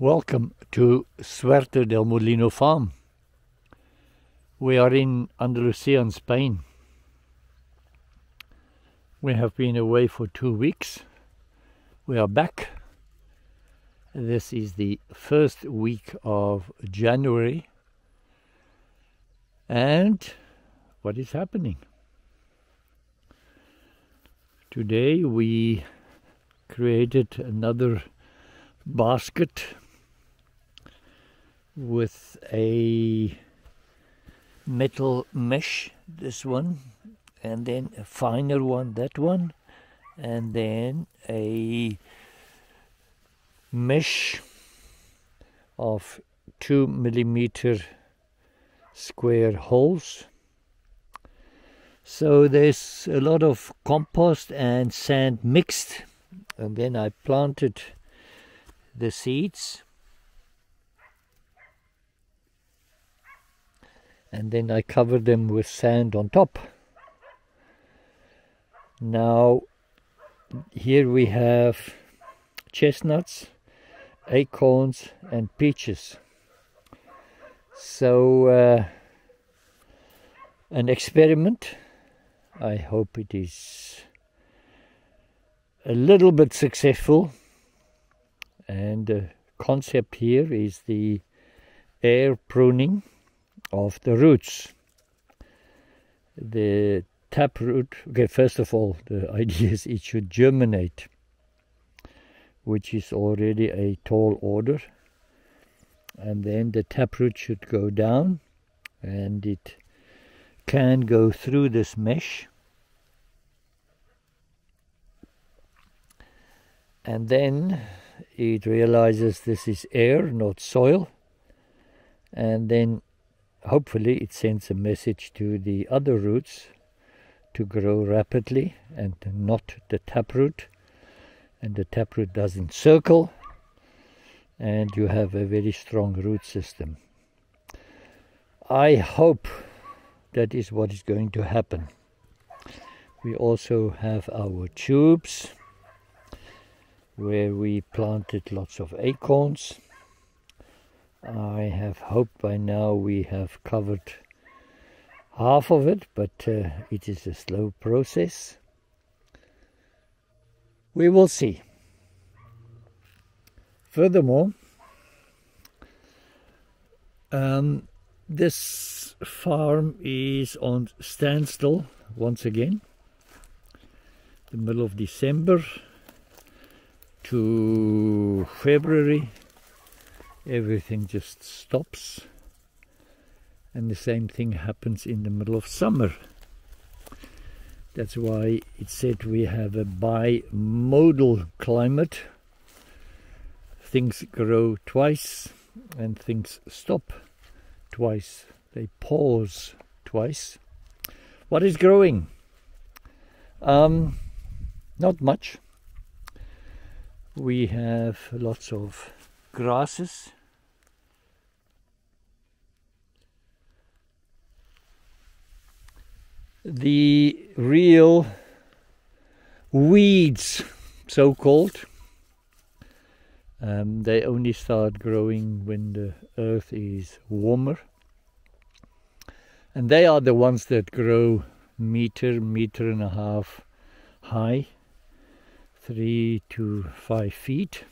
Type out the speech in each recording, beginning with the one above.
Welcome to Suerte del Molino Farm. We are in Andalusia in Spain. We have been away for two weeks. We are back. This is the first week of January. And what is happening? Today we created another basket with a metal mesh this one and then a finer one that one and then a mesh of two millimeter square holes. So there's a lot of compost and sand mixed and then I planted the seeds and then I cover them with sand on top. Now, here we have chestnuts, acorns, and peaches. So, uh, an experiment. I hope it is a little bit successful. And the concept here is the air pruning of the roots. The taproot, okay, first of all, the idea is it should germinate, which is already a tall order. And then the taproot should go down and it can go through this mesh. And then it realizes this is air, not soil. And then hopefully it sends a message to the other roots to grow rapidly and not the taproot and the taproot doesn't circle and you have a very strong root system. I hope that is what is going to happen. We also have our tubes where we planted lots of acorns I have hoped by now we have covered half of it, but uh, it is a slow process. We will see. Furthermore, um, this farm is on standstill once again. The middle of December to February everything just stops. And the same thing happens in the middle of summer. That's why it said we have a bimodal climate. Things grow twice and things stop twice. They pause twice. What is growing? Um, not much. We have lots of grasses the real weeds, so called. Um, they only start growing when the earth is warmer. And they are the ones that grow meter, meter and a half high, three to five feet.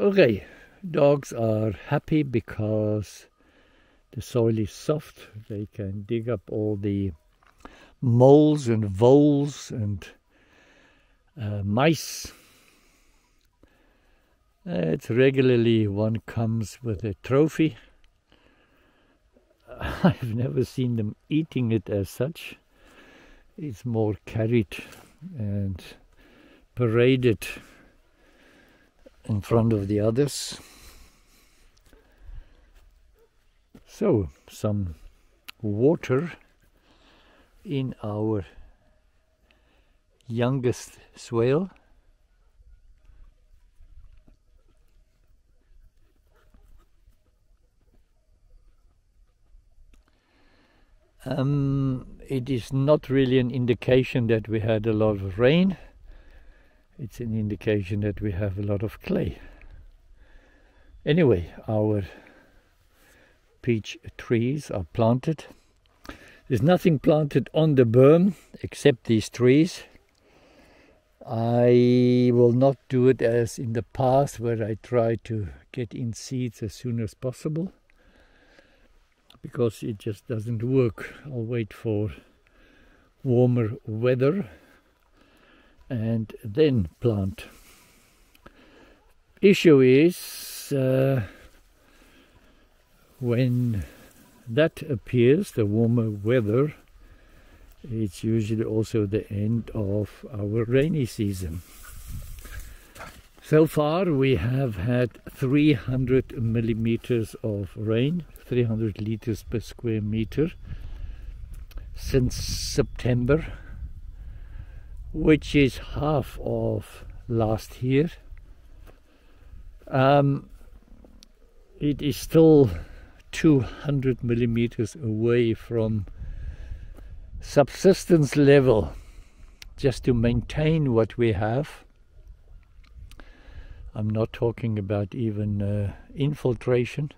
Okay, dogs are happy because the soil is soft. They can dig up all the moles and voles and uh, mice. It's regularly one comes with a trophy. I've never seen them eating it as such. It's more carried and paraded in front of the others. So, some water in our youngest swale. Um, it is not really an indication that we had a lot of rain. It's an indication that we have a lot of clay. Anyway, our peach trees are planted. There's nothing planted on the berm except these trees. I will not do it as in the past where I try to get in seeds as soon as possible because it just doesn't work. I'll wait for warmer weather and then plant. Issue is uh, when that appears, the warmer weather, it's usually also the end of our rainy season. So far we have had 300 millimeters of rain, 300 liters per square meter since September, which is half of last year. Um, it is still 200 millimeters away from subsistence level just to maintain what we have. I'm not talking about even uh, infiltration.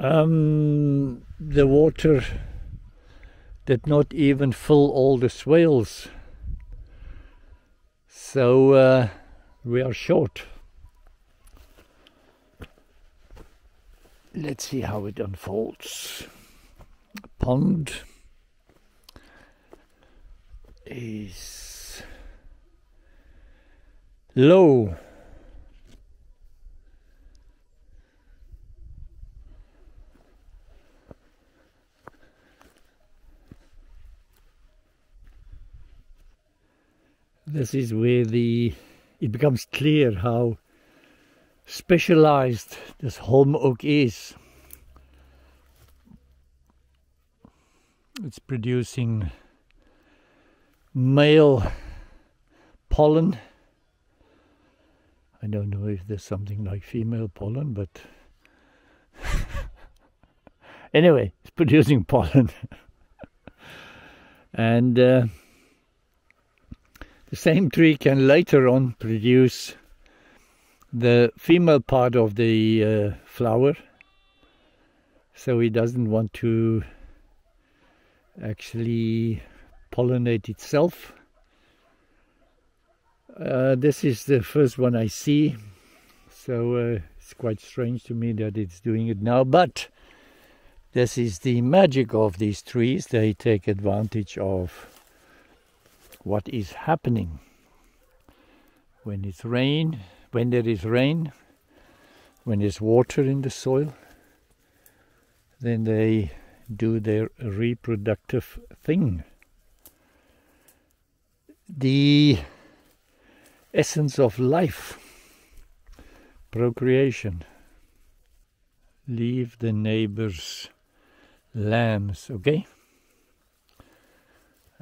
Um, the water did not even fill all the swales. So uh, we are short. Let's see how it unfolds. Pond is low this is where the it becomes clear how specialized this holm oak is. It's producing male pollen. I don't know if there's something like female pollen, but anyway, it's producing pollen. and uh, the same tree can later on produce the female part of the uh, flower. So it doesn't want to actually pollinate itself. Uh, this is the first one I see. So uh, it's quite strange to me that it's doing it now but this is the magic of these trees. They take advantage of what is happening when it's rain, when there is rain, when there's water in the soil, then they do their reproductive thing. The essence of life, procreation. Leave the neighbor's lambs, okay?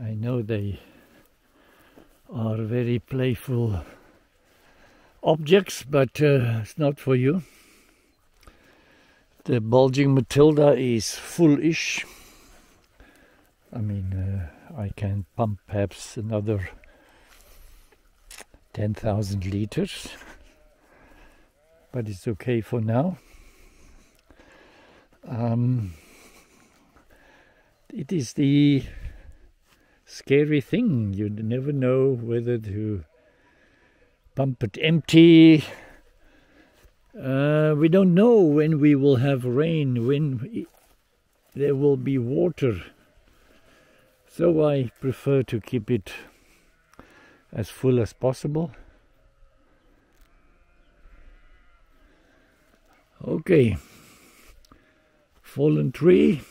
I know they are very playful objects, but uh, it's not for you. The bulging Matilda is full-ish. I mean, uh, I can pump perhaps another 10,000 liters, but it's okay for now. Um, it is the scary thing. You never know whether to pump it empty. Uh, we don't know when we will have rain, when there will be water. So I prefer to keep it as full as possible. Okay, fallen tree.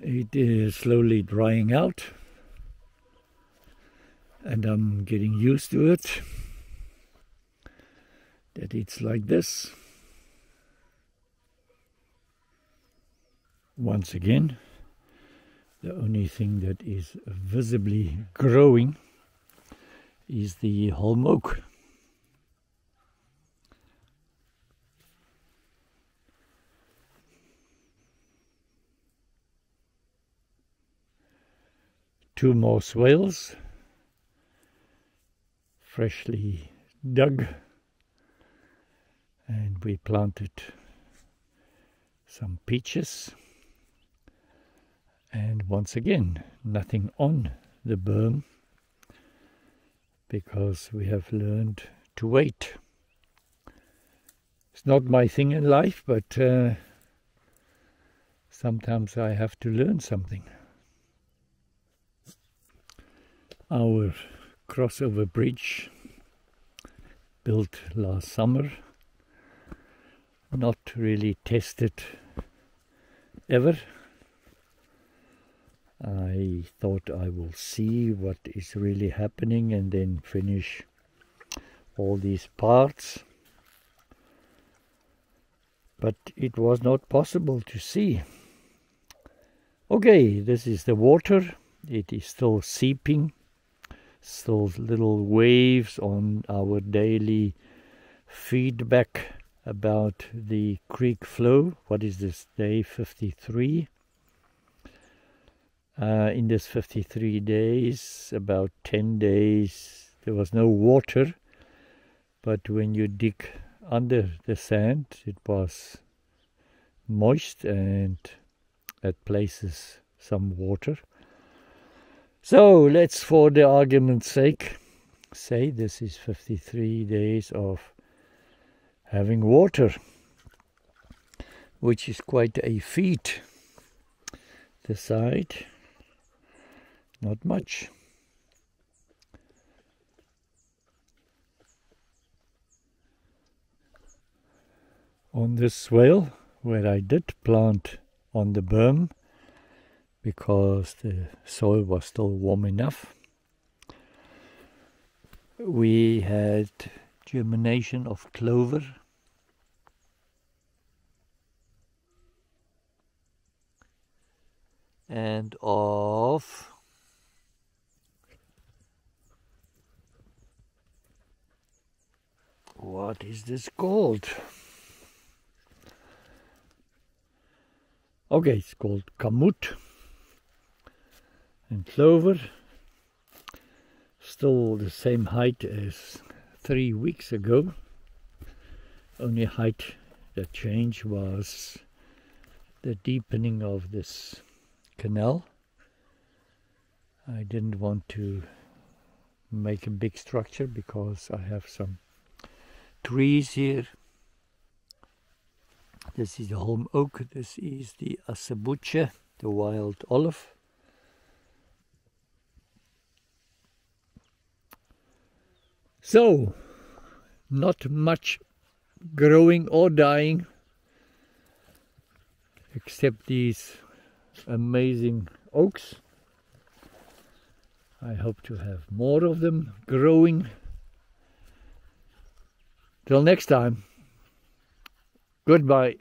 It is slowly drying out and I'm getting used to it that it's like this. Once again the only thing that is visibly growing is the holm oak two more swales freshly dug and we planted some peaches and once again nothing on the berm because we have learned to wait. It's not my thing in life, but uh, sometimes I have to learn something. Our crossover bridge built last summer, not really tested ever. I thought I will see what is really happening and then finish all these parts. But it was not possible to see. Okay, this is the water. It is still seeping. Still little waves on our daily feedback about the creek flow. What is this, day 53? Uh, in this 53 days, about 10 days, there was no water. But when you dig under the sand, it was moist and at places some water. So let's, for the argument's sake, say this is 53 days of having water, which is quite a feat. The side not much. On this swale, where I did plant on the berm, because the soil was still warm enough, we had germination of clover. And of What is this called? Okay, it's called kamut and clover. Still the same height as three weeks ago. Only height that changed was the deepening of this canal. I didn't want to make a big structure because I have some trees here. This is the holm oak, this is the acebuche, the wild olive. So, not much growing or dying, except these amazing oaks. I hope to have more of them growing. Till next time, goodbye.